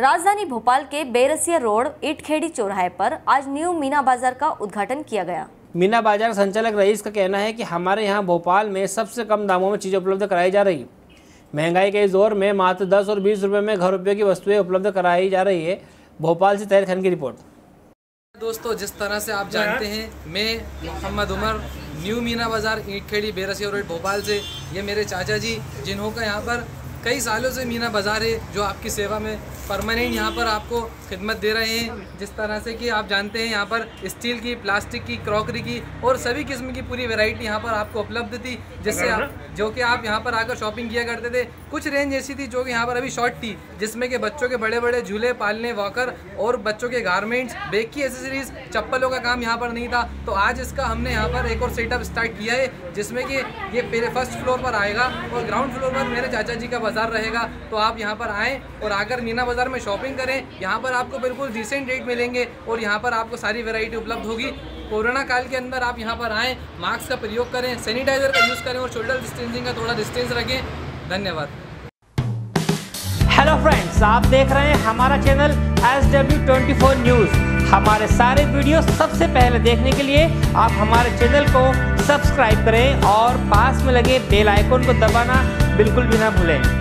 राजधानी भोपाल के बेरसिया रोड इटखेड़ी चौराहे पर आज न्यू मीना बाज़ार का उद्घाटन किया गया। मीना बाज़ार संचालक रईस का कहना है कि हमारे यहाँ भोपाल में सबसे कम दामों में चीज़ें उपलब्ध कराई जा रही। महँगाई के इस दौर में मात्र 10 और 20 रुपए में घर उपयोग की वस्तुएँ उपलब्ध कराई जा रही है। भोपाल से तैर खान की रिपोर्ट। दोस्तों जिस तरह से आप जानते हैं मैं मोहम्मद उमर न्यू मीना बाज़ार ईंट खेड़ी बेरसिया रोड भोपाल से। ये मेरे चाचा जी जिन्हों का यहाँ पर कई सालों से मीना बाज़ार है, जो आपकी सेवा में परमानेंट यहाँ पर आपको खिदमत दे रहे हैं। जिस तरह से कि आप जानते हैं, यहाँ पर स्टील की, प्लास्टिक की, क्रॉकरी की और सभी किस्म की पूरी वैरायटी यहाँ पर आपको उपलब्ध थी। जिससे आप जो कि आप यहाँ पर आकर शॉपिंग किया करते थे। कुछ रेंज ऐसी थी जो कि यहाँ पर अभी शॉर्ट थी जिसमें कि बच्चों के बड़े बड़े झूले पालने वॉकर और बच्चों के गारमेंट्स बेग की एसेसरीज चप्पलों का काम यहाँ पर नहीं था। तो आज इसका हमने यहाँ पर एक और सेटअप स्टार्ट किया है जिसमें कि ये फ़र्स्ट फ्लोर पर आएगा और ग्राउंड फ्लोर पर मेरे चाचा जी का बाज़ार रहेगा। तो आप यहाँ पर आएँ और आकर मीना बाज़ार में शॉपिंग करें। यहाँ पर आपको बिल्कुल डिसेंट रेट मिलेंगे और यहाँ पर आपको सारी वेराइटी उपलब्ध होगी। कोरोना काल के अंदर आप यहाँ पर आएँ, मास्क का प्रयोग करें, सैनिटाइजर का यूज़ करें और सोशल डिस्टेंसिंग का थोड़ा डिस्टेंस रखें। धन्यवाद। हेलो फ्रेंड्स आप देख रहे हैं हमारा channel S W twenty four news हमारे सारे वीडियो सबसे पहले देखने के लिए आप हमारे चैनल को सब्सक्राइब करें और पास में लगे बेल आइकन को दबाना बिल्कुल भी ना भूलें।